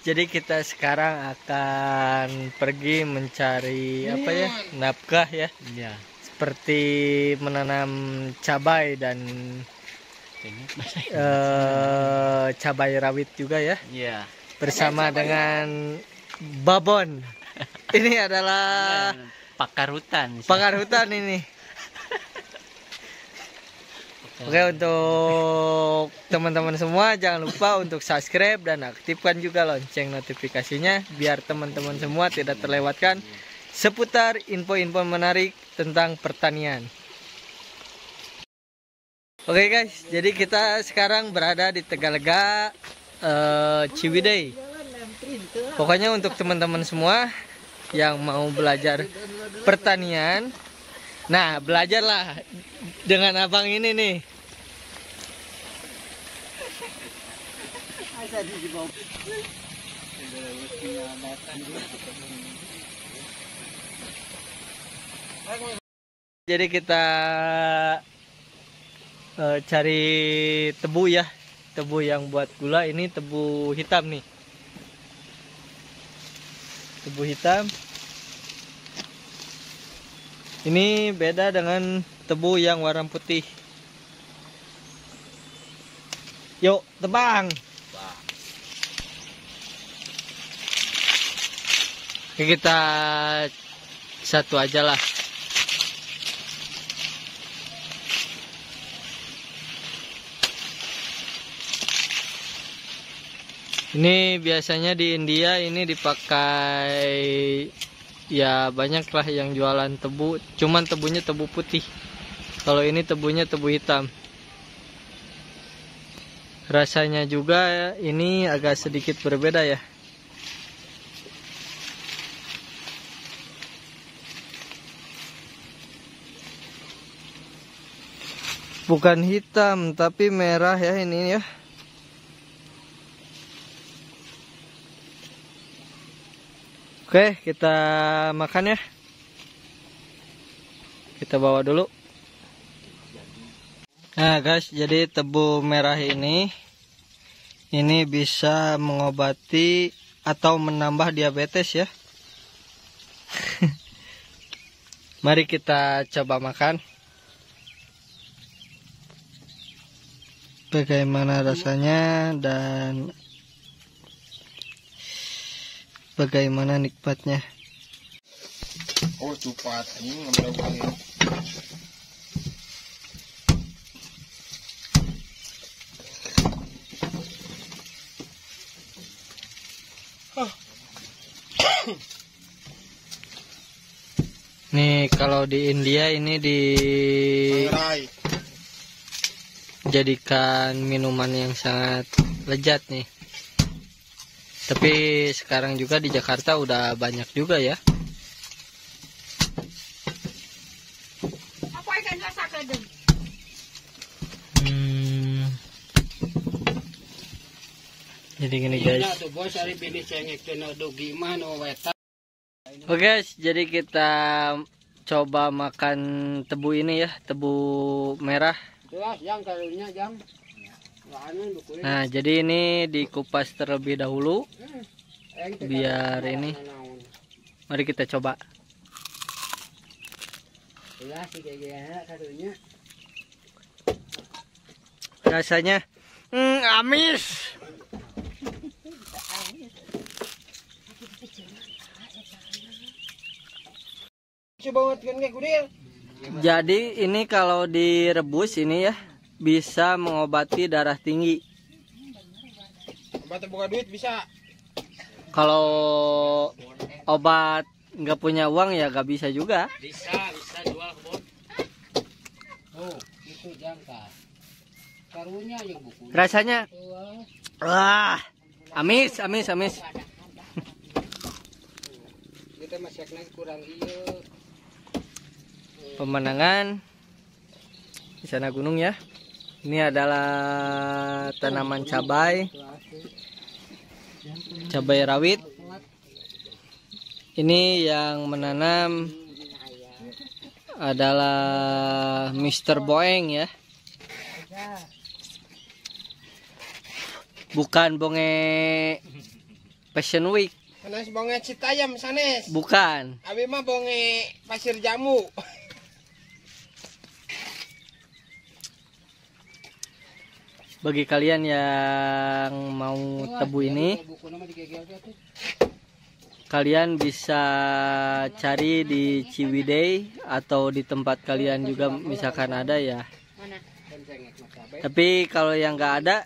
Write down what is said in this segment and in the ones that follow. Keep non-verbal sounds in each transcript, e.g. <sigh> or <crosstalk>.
Jadi kita sekarang akan pergi mencari apa ya nafkah ya Iya. seperti menanam cabai dan eh, cabai rawit juga ya Iya. bersama dengan Babon. Ini adalah pakar hutan. pakar hutan ini. Oke untuk teman-teman semua jangan lupa untuk subscribe dan aktifkan juga lonceng notifikasinya biar teman-teman semua tidak terlewatkan seputar info-info menarik tentang pertanian. Oke guys, jadi kita sekarang berada di Tegalega eh, Ciwidey. Pokoknya untuk teman-teman semua yang mau belajar pertanian, nah belajarlah dengan abang ini nih. Jadi kita eh, cari tebu ya, tebu yang buat gula ini tebu hitam nih. Tebu hitam. Ini beda dengan tebu yang warna putih. Yuk, tebang. Oke, kita satu aja lah. Ini biasanya di India ini dipakai ya banyak lah yang jualan tebu, cuman tebunya tebu putih. Kalau ini tebunya tebu hitam. Rasanya juga ini agak sedikit berbeda ya. Bukan hitam tapi merah ya ini ya. Oke, kita makan ya. Kita bawa dulu. Nah, guys, jadi tebu merah ini ini bisa mengobati atau menambah diabetes ya. <laughs> Mari kita coba makan. Bagaimana rasanya dan bagaimana nikmatnya. Oh cepat ini ngambil. Nih kalau di India ini Mangrai. Minuman yang sangat lezat nih. Tapi sekarang juga di Jakarta udah banyak juga ya. Hmm. Jadi gini guys. tuh bos hari bini cengek kena do gimana weta. Oke guys, jadi kita coba makan tebu ini ya, tebu merah. Nah, jadi ini dikupas terlebih dahulu. Biar ini. Mari kita coba. Ya sih kayak gini karunya. Rasanya hmm, amis. Coba banget kan kayak kudir. Jadi ini kalau direbus ini ya bisa mengobati darah tinggi. Obat buka duit bisa. Kalau obat nggak punya uang ya nggak bisa juga. Bisa, bisa jual kebun. Oh, itu jangka. Karunya yang buku. Rasanya wah amis amis amis. Kita masih kurang iya. Pemandangan di sana gunung ya. Ini adalah tanaman cabai, cabai rawit. Ini yang menanam adalah Mr. Boeng ya. Bukan bonge Fashion Week. Sanes bonge Citayam sanes. Bukan. Abi mah bonge pasir jamu. Bagi kalian yang mau tebu ini, kalian bisa cari di Ciwidey atau di tempat kalian juga misalkan ada ya. Tapi kalau yang nggak ada,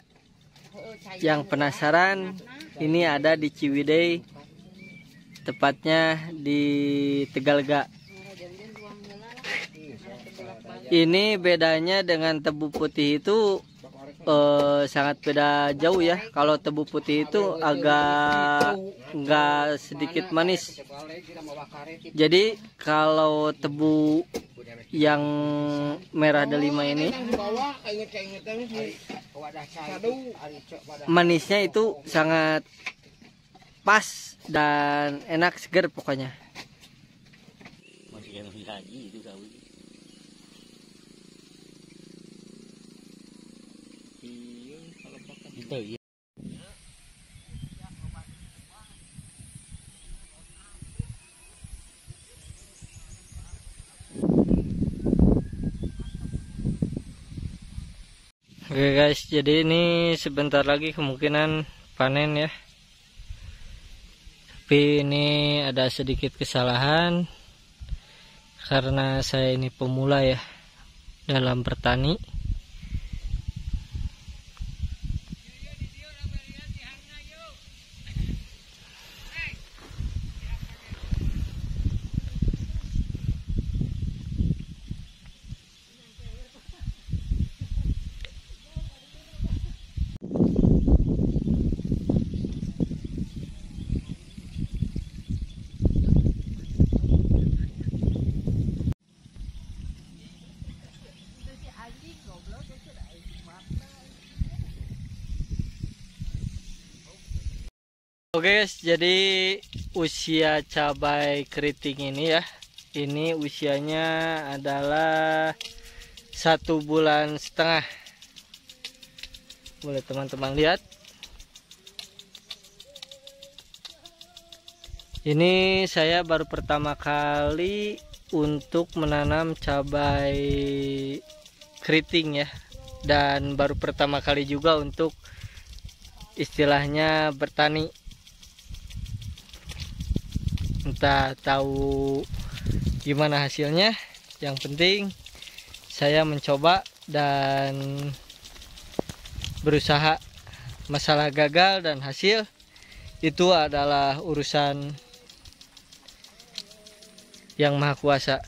yang penasaran, ini ada di Ciwidey, tepatnya di Tegalga. Ini bedanya dengan tebu putih itu eh, sangat beda jauh ya. Kalau tebu putih itu agak nggak sedikit manis. Jadi kalau tebu yang merah delima ini manisnya itu sangat pas dan enak seger pokoknya. Itu iya. Oke guys, jadi ini sebentar lagi kemungkinan panen ya. Tapi ini ada sedikit kesalahan karena saya ini pemula ya dalam bertani. Guys, jadi usia cabai keriting ini ya, ini usianya adalah satu bulan setengah. Boleh teman-teman lihat. Ini saya baru pertama kali untuk menanam cabai keriting ya, dan baru pertama kali juga untuk istilahnya bertani entah tahu gimana hasilnya. Yang penting saya mencoba dan berusaha. Masalah gagal dan hasil itu adalah urusan yang maha kuasa.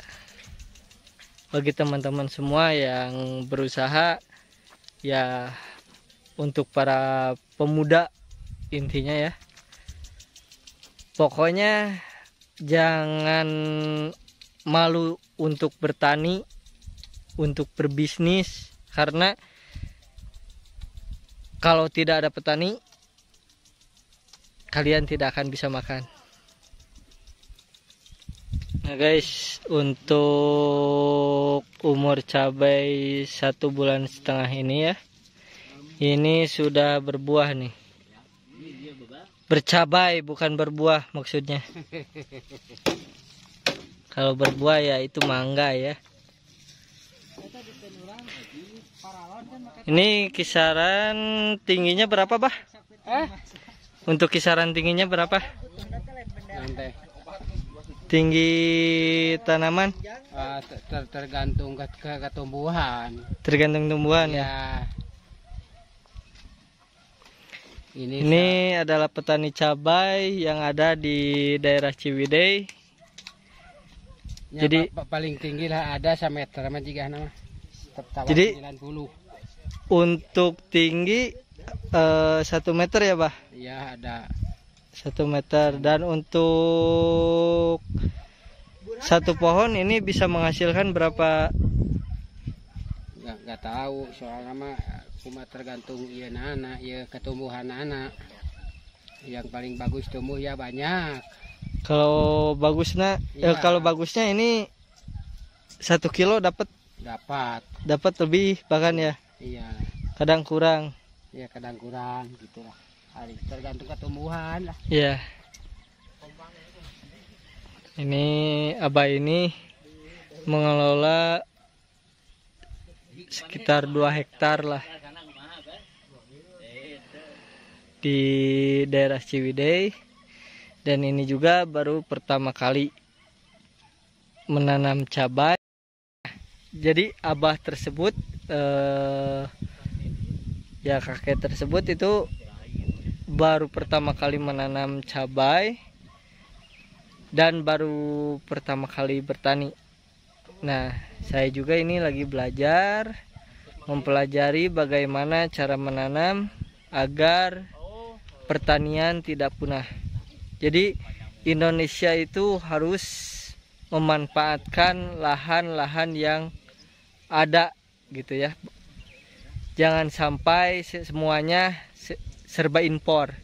Bagi teman-teman semua yang berusaha ya untuk para pemuda intinya ya. Pokoknya jangan malu untuk bertani, untuk berbisnis karena kalau tidak ada petani kalian tidak akan bisa makan. Nah guys, untuk umur cabai satu bulan setengah ini ya, ini sudah berbuah nih. Bercabai bukan berbuah maksudnya. <laughs> Kalau berbuah ya itu mangga ya. Ini kisaran tingginya berapa, Bah? Eh? Untuk kisaran tingginya berapa? Tinggi tanaman ah, ter- ter- tergantung ke, ke ketumbuhan. tergantung tumbuhan ya. Ya. Ini, Ini adalah petani cabai yang ada di daerah Ciwidey. sa- jadi- pa- pa- paling tinggi lah ada semeter sama jika nama. Jadi- 90. Untuk tinggi eh, satu meter ya, Bah? Iya ada. Satu meter dan untuk satu pohon ini bisa menghasilkan berapa Nggak, nggak tahu soalnya mah cuma tergantung iya anak ya ketumbuhan anak. Yang paling bagus tumbuh ya banyak. kalau bagusnya eh, Iya. kalau bagusnya ini satu kilo dapat Dapat. dapat lebih bahkan ya Iya. kadang kurang Ya kadang kurang gitu lah. hari tergantung ketumbuhan lah Iya. Ini Abah ini mengelola sekitar 2 hektar lah di daerah Ciwidey dan ini juga baru pertama kali menanam cabai. Jadi Abah tersebut eh, ya kakek tersebut itu baru pertama kali menanam cabai dan baru pertama kali bertani. Nah, saya juga ini lagi belajar mempelajari bagaimana cara menanam agar pertanian tidak punah. Jadi Indonesia itu harus memanfaatkan lahan-lahan yang ada gitu ya. Jangan sampai se- semuanya se- serba impor.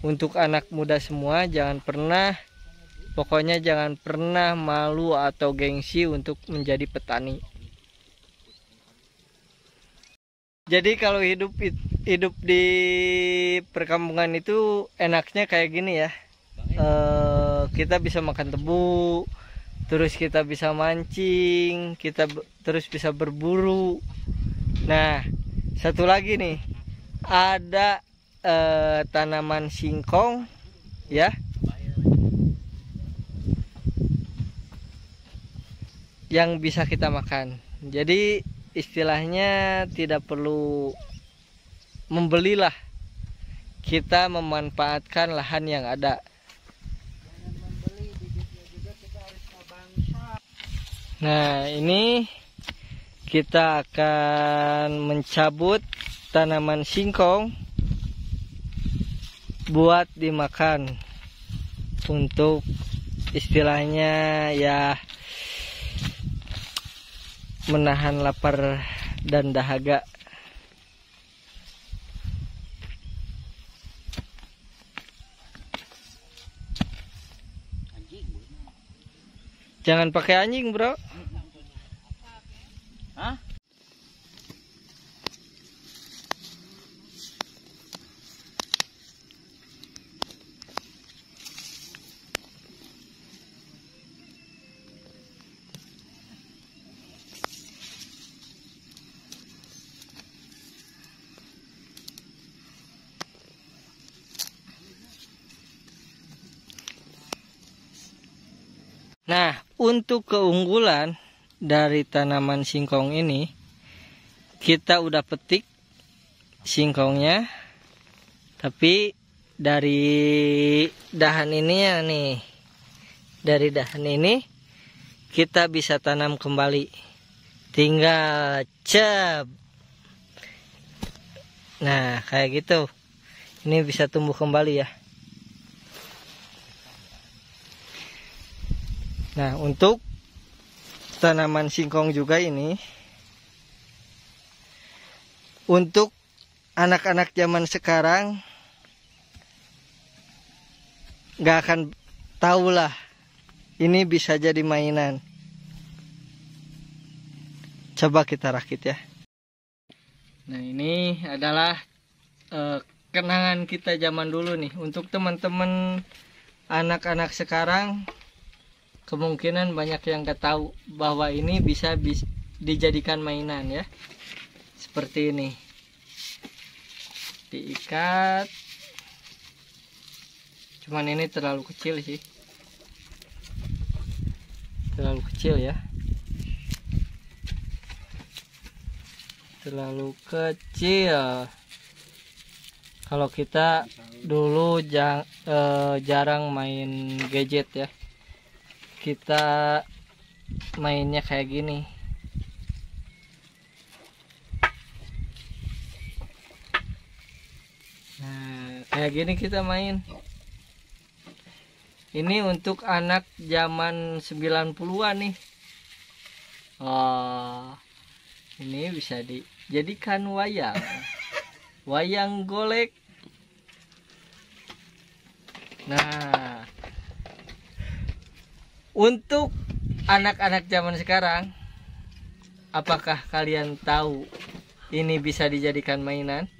Untuk anak muda semua jangan pernah pokoknya jangan pernah malu atau gengsi untuk menjadi petani. Jadi kalau hidup hidup di perkampungan itu enaknya kayak gini ya. Eh, kita bisa makan tebu, terus kita bisa mancing, kita terus bisa berburu. Nah, satu lagi nih, ada eh, tanaman singkong, ya. Yang bisa kita makan. Jadi istilahnya tidak perlu membelilah. Kita memanfaatkan lahan yang ada. Nah, ini kita akan mencabut tanaman singkong buat dimakan untuk istilahnya ya menahan lapar dan dahaga. Jangan pakai anjing, Bro. Nah, untuk keunggulan dari tanaman singkong ini, kita udah petik singkongnya, tapi dari dahan ini ya nih, dari dahan ini kita bisa tanam kembali. Tinggal cep. Nah, kayak gitu. Ini bisa tumbuh kembali ya. Nah, untuk tanaman singkong juga ini untuk anak-anak zaman sekarang nggak akan tahu lah ini bisa jadi mainan. Coba kita rakit ya. Nah, ini adalah eh, kenangan kita zaman dulu nih untuk teman-teman anak-anak sekarang kemungkinan banyak yang gak tahu bahwa ini bisa bis- dijadikan mainan ya. Seperti ini. Diikat. Cuman ini terlalu kecil sih. Terlalu kecil ya. Terlalu kecil. Kalau kita dulu jang- eh, jarang main gadget ya kita mainnya kayak gini. Nah kayak gini kita main. Ini untuk anak zaman 90-an nih. Oh ini bisa dijadikan wayang. <laughs> Wayang golek. Nah untuk anak-anak zaman sekarang, apakah kalian tahu ini bisa dijadikan mainan?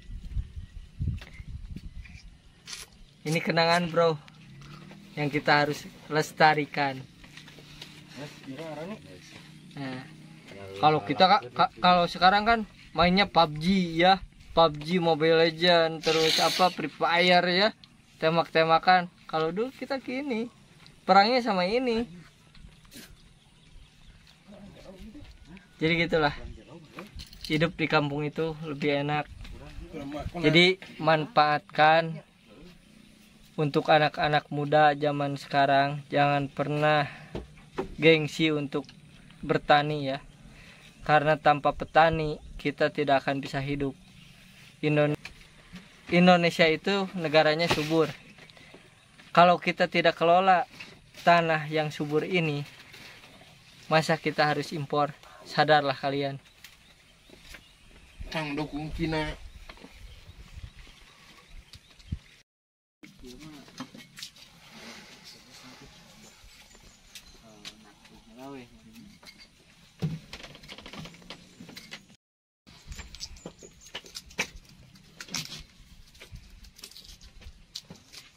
Ini kenangan bro yang kita harus lestarikan. Nah, kalau kita ka- kalau sekarang kan mainnya PUBG ya, PUBG Mobile Legend terus apa Free Fire ya, tembak-tembakan. Kalau dulu kita gini, perangnya sama ini. Jadi gitulah. Hidup di kampung itu lebih enak. Jadi manfaatkan untuk anak-anak muda zaman sekarang jangan pernah gengsi untuk bertani ya. Karena tanpa petani kita tidak akan bisa hidup. Indon- Indonesia itu negaranya subur. Kalau kita tidak kelola tanah yang subur ini, masa kita harus impor? Sadarlah kalian. Kang dukung Cina.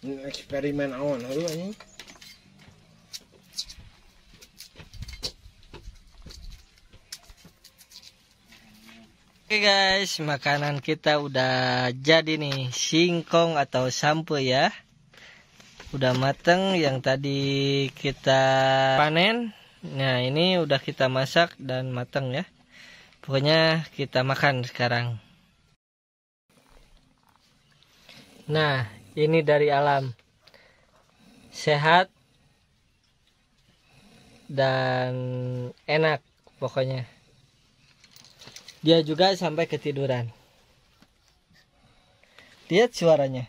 Eksperimen awan lalu ini. Oke guys, makanan kita udah jadi nih, singkong atau sampo ya. Udah mateng yang tadi kita panen. Nah, ini udah kita masak dan mateng ya. Pokoknya kita makan sekarang. Nah, ini dari alam. Sehat dan enak pokoknya dia juga sampai ketiduran. Lihat suaranya.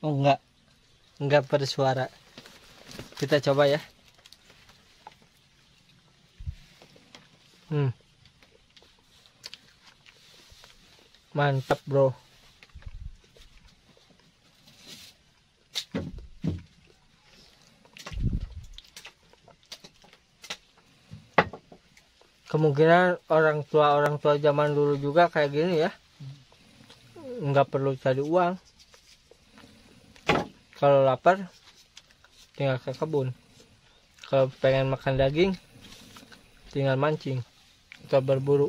Oh enggak. Enggak bersuara. Kita coba ya. Hmm. Mantap, Bro. Kemungkinan orang tua orang tua zaman dulu juga kayak gini ya. Nggak perlu cari uang. Kalau lapar tinggal ke kebun. Kalau pengen makan daging tinggal mancing atau berburu.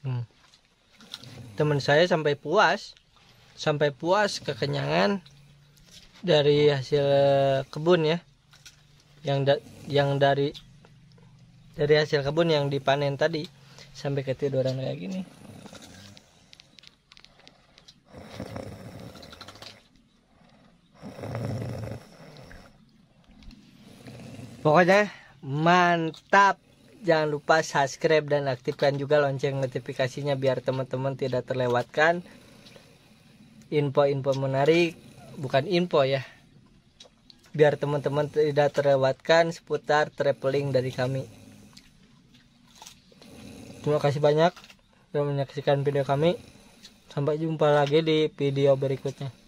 Hmm. teman saya sampai puas sampai puas kekenyangan dari hasil kebun ya yang yang dari dari hasil kebun yang dipanen tadi sampai ketiduran kayak gini. Pokoknya mantap. Jangan lupa subscribe dan aktifkan juga lonceng notifikasinya biar teman-teman tidak terlewatkan info-info menarik. Bukan info ya biar teman-teman tidak terlewatkan seputar traveling dari kami. Terima kasih banyak sudah menyaksikan video kami. Sampai jumpa lagi di video berikutnya